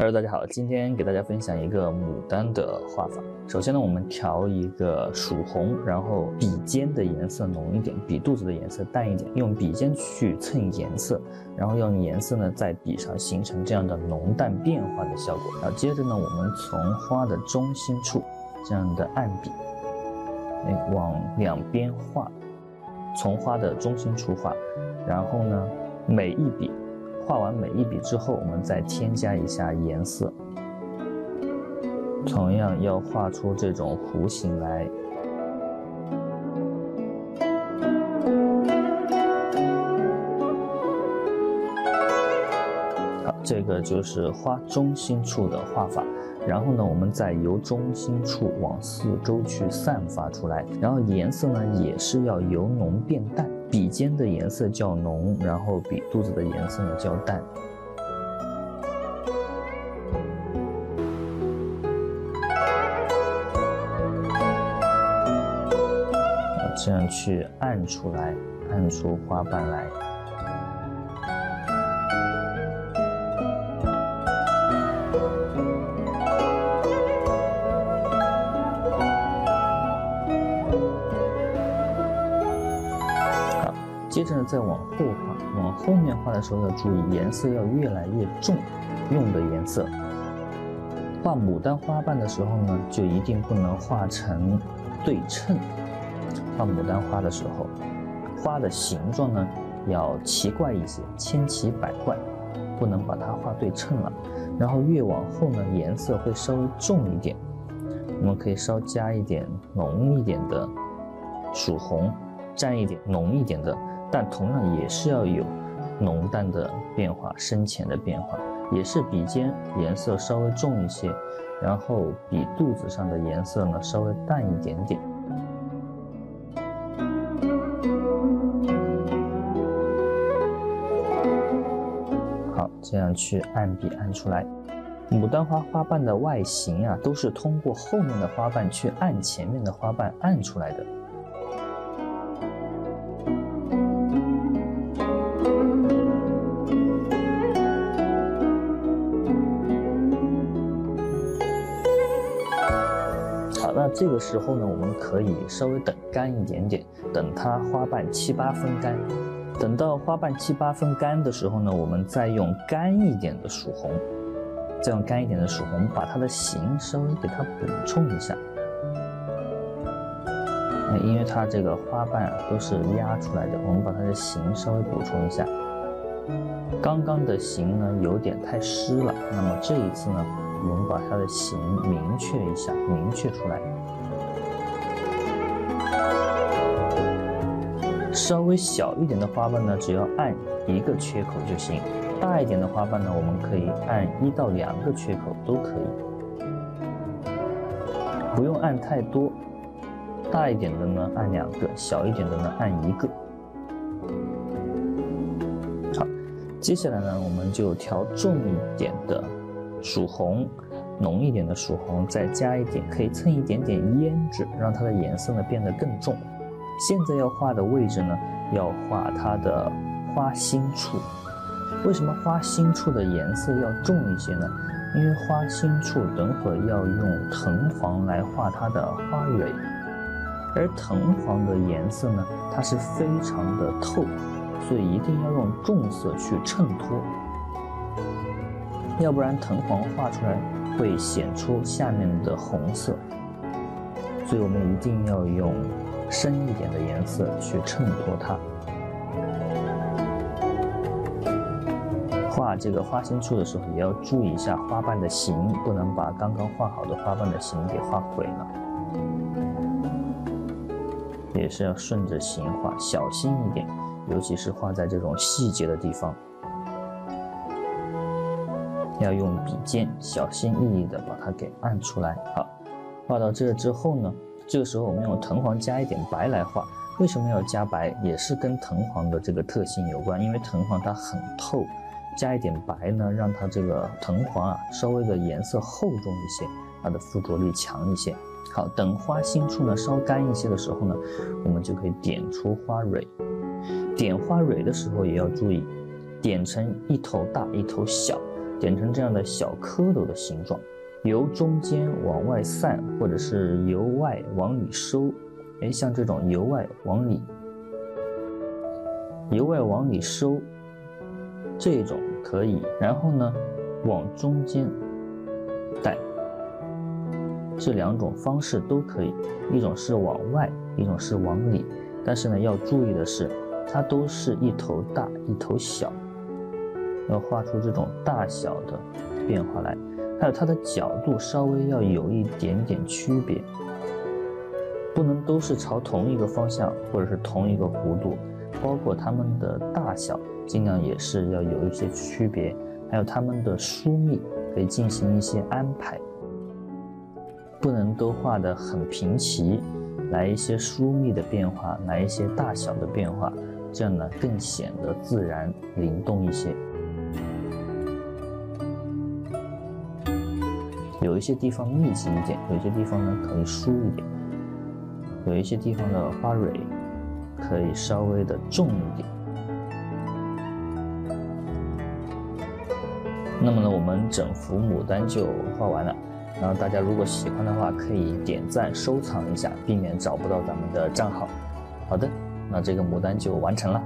Hello，大家好，今天给大家分享一个牡丹的画法。首先呢，我们调一个曙红，然后笔尖的颜色浓一点，笔肚子的颜色淡一点，用笔尖去蹭颜色，然后用颜色呢在笔上形成这样的浓淡变化的效果。然后接着呢，我们从花的中心处这样的按笔，哎，往两边画，从花的中心处画，然后呢，每一笔。画完每一笔之后，我们再添加一下颜色，同样要画出这种弧形来。这个就是花中心处的画法。然后呢，我们再由中心处往四周去散发出来，然后颜色呢也是要由浓变淡。笔尖的颜色较浓，然后笔肚子的颜色呢较淡，这样去按出来，按出花瓣来。接着再往后画，往后面画的时候要注意颜色要越来越重，用的颜色。画牡丹花瓣的时候呢，就一定不能画成对称。画牡丹花的时候，花的形状呢要奇怪一些，千奇百怪，不能把它画对称了。然后越往后呢，颜色会稍微重一点，我们可以稍加一点浓一点的曙红，蘸一点浓一点的。但同样也是要有浓淡的变化、深浅的变化，也是笔尖颜色稍微重一些，然后笔肚子上的颜色呢稍微淡一点点。好，这样去按笔按出来。牡丹花花瓣的外形啊，都是通过后面的花瓣去按前面的花瓣按出来的。这个时候呢，我们可以稍微等干一点点，等它花瓣七八分干。等到花瓣七八分干的时候呢，我们再用干一点的曙红，再用干一点的曙红把它的形稍微给它补充一下。那因为它这个花瓣都是压出来的，我们把它的形稍微补充一下。刚刚的形呢有点太湿了，那么这一次呢。我们把它的形明确一下，明确出来。稍微小一点的花瓣呢，只要按一个缺口就行；大一点的花瓣呢，我们可以按一到两个缺口都可以，不用按太多。大一点的呢，按两个；小一点的呢，按一个。好，接下来呢，我们就调重一点的。曙红，浓一点的曙红，再加一点，可以蹭一点点胭脂，让它的颜色呢变得更重。现在要画的位置呢，要画它的花心处。为什么花心处的颜色要重一些呢？因为花心处等会要用藤黄来画它的花蕊，而藤黄的颜色呢，它是非常的透，所以一定要用重色去衬托。要不然藤黄画出来会显出下面的红色，所以我们一定要用深一点的颜色去衬托它。画这个花心处的时候，也要注意一下花瓣的形，不能把刚刚画好的花瓣的形给画毁了。也是要顺着形画，小心一点，尤其是画在这种细节的地方。要用笔尖小心翼翼地把它给按出来。好，画到这之后呢，这个时候我们用藤黄加一点白来画。为什么要加白？也是跟藤黄的这个特性有关。因为藤黄它很透，加一点白呢，让它这个藤黄啊稍微的颜色厚重一些，它的附着力强一些。好，等花心处呢稍干一些的时候呢，我们就可以点出花蕊。点花蕊的时候也要注意，点成一头大一头小。点成这样的小蝌蚪的形状，由中间往外散，或者是由外往里收。哎，像这种由外往里、由外往里收，这种可以。然后呢，往中间带，这两种方式都可以。一种是往外，一种是往里。但是呢，要注意的是，它都是一头大一头小，要画出这种大小的变化来。还有它的角度稍微要有一点点区别。不能都是朝同一个方向，或者是同一个弧度，包括它们的大小，尽量也是要有一些区别，还有它们的疏密，可以进行一些安排。不能都画得很平齐，来一些疏密的变化，来一些大小的变化，这样呢更显得自然灵动一些。有一些地方密集一点，有一些地方呢可以疏一点。有一些地方的花蕊可以稍微的重一点。那么呢，我们整幅牡丹就画完了。然后大家如果喜欢的话，可以点赞收藏一下，避免找不到咱们的账号。好的，那这个牡丹就完成了。